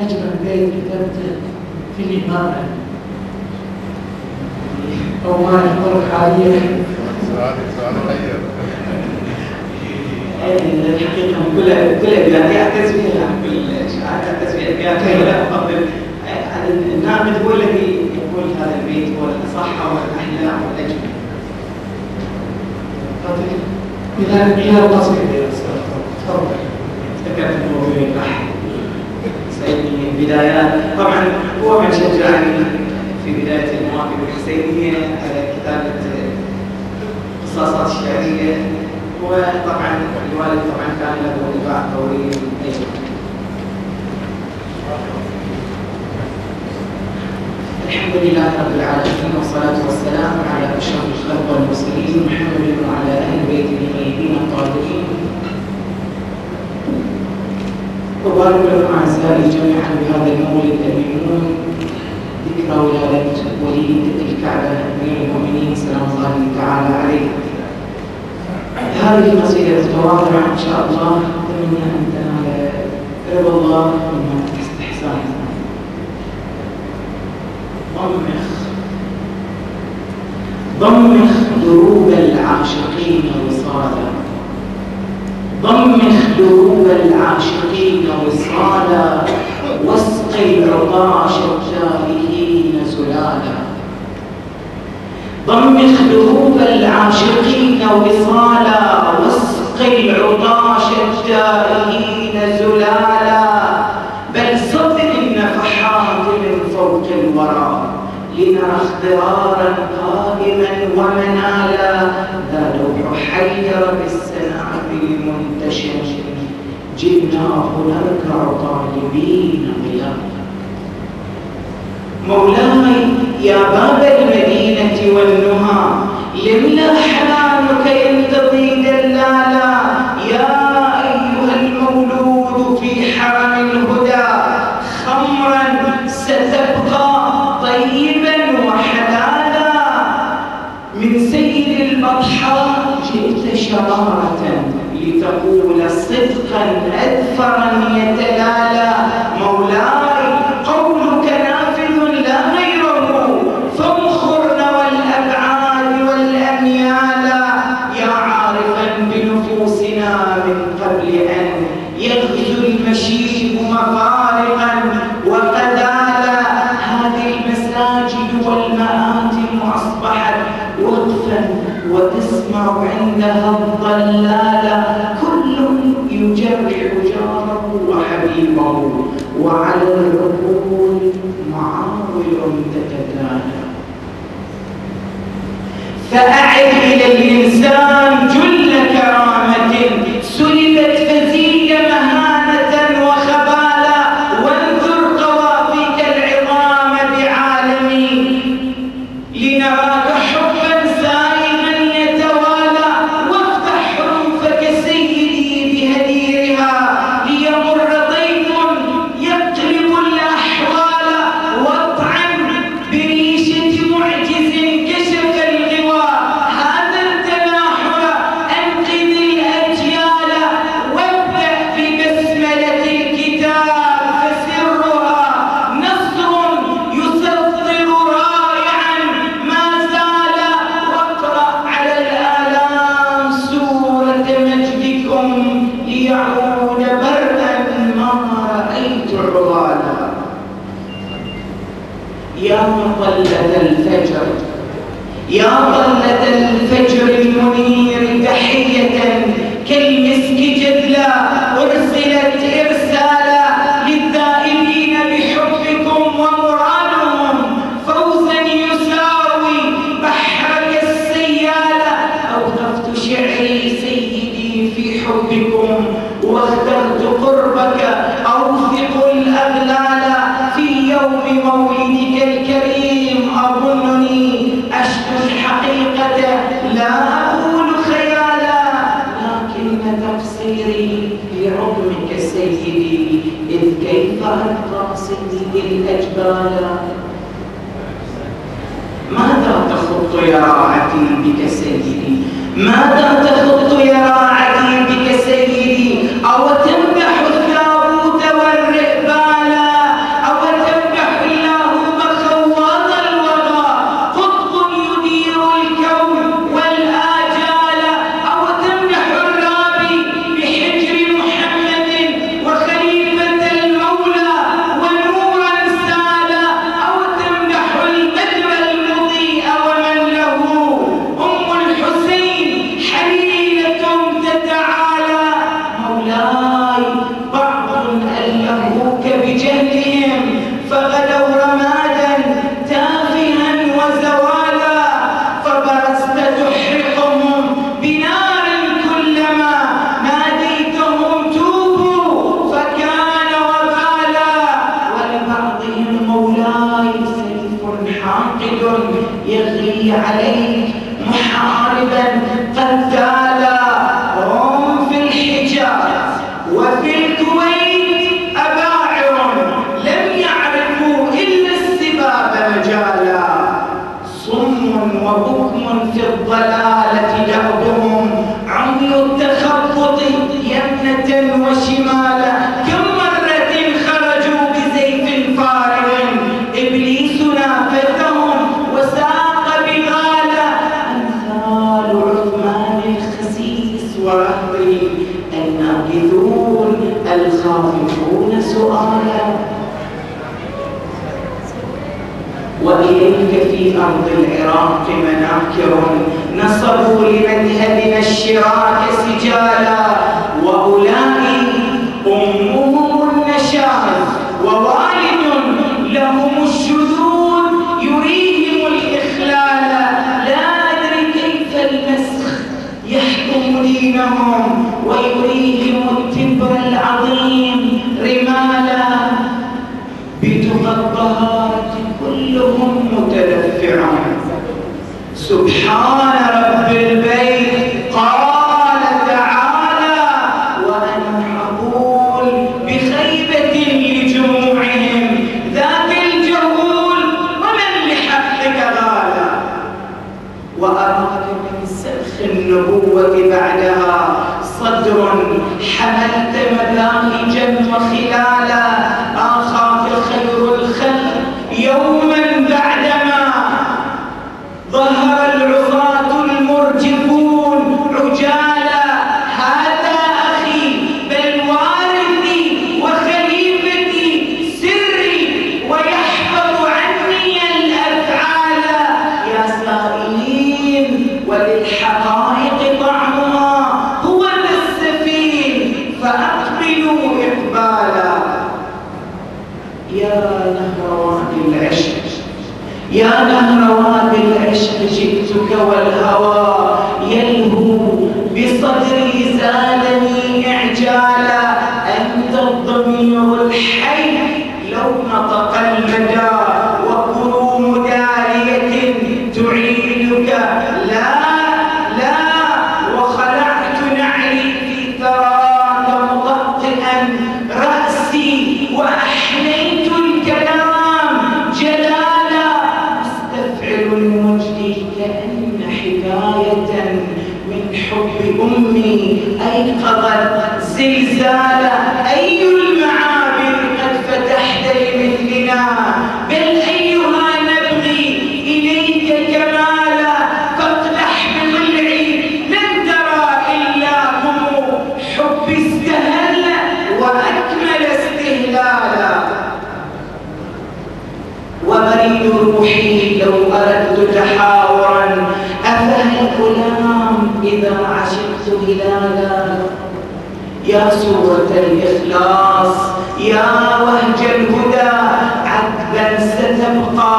أجمل بيت كتبته في الإمامة أو ما يحضرك غير. الحقيقة من كل كل بلادي أعتز فيها كل شعار أعتز فيها بلادي ولا أفضل. النابت هو الذي يقول هذا البيت هو الأصح والأحلى والأجمل إذا إلى القصيدة يا أستاذ تفضل. البدايات طبعا هو من شجعني في بداية المواقف الحسينية على كتابة قصاصات الشعرية وطبعا الوالد طبعا كان له إبداع قوي الحمد لله رب العالمين والصلاة والسلام على أشرف الخلق والمرسلين محمد وعلى أهل بيته الطيبين الطاهرين. وبارك أعزائي جميعا بهذا المولد الميمون ذكرى ولادة وليدة الكعبة أمير المؤمنين سلام الله تعالى عليه. هذه القصيدة تتواضع إن شاء الله. أتمنى أن تنال رضا الله ومن استحسانه ضمخ. ضمخ دروب العاشقين وصالا ضمخ دروب العاشقين وصالا واسقي العطاش التائهين زلالا ضمخ دروب العاشقين وصالا واسقي العطاش التائهين زلالا بل صدر النفحات من فوق الورى لنرى اخضرارا قائما ومنالا. ذا لوح حير بالسنابل منتشر. جئناه نركع طالبين ظلالا مولاي يا باب المدينة والنهى لملا حنانك ينتضي دلالا. يا أيها المولود في حرم الهدى خمرا ستبقى طيبا وحلالا. من سيد البطحاء جئت شرارة. لتقول صدقا أدفرا يتلالى العقول معاول تتدالى فأعد إلى الإنسان جل ماذا تخط يا عتيبك سيدي؟ ماذا ورهبه الناقذون الخافقون سؤالا. وإليك في أرض العراق مناكر نصبوا لمذهبنا الشراك سجالا. وأولئك يوم حب أمي أيقظت زلزالا أي المعابر قد فتحت لمثلنا. بل أيها نبغي إليك كمالا فاقدح بضلعي لن ترى إلا هم. حب استهل وأكمل استهلالا. ومريد روحي لو أردت تحاورا أفهل غلام إذا عشقت هلالا. يا سورة الإخلاص يا وهج الهدى عذبا ستبقى.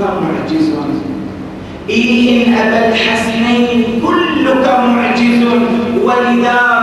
معجز إن أبا الحسنين كلك معجز ولذا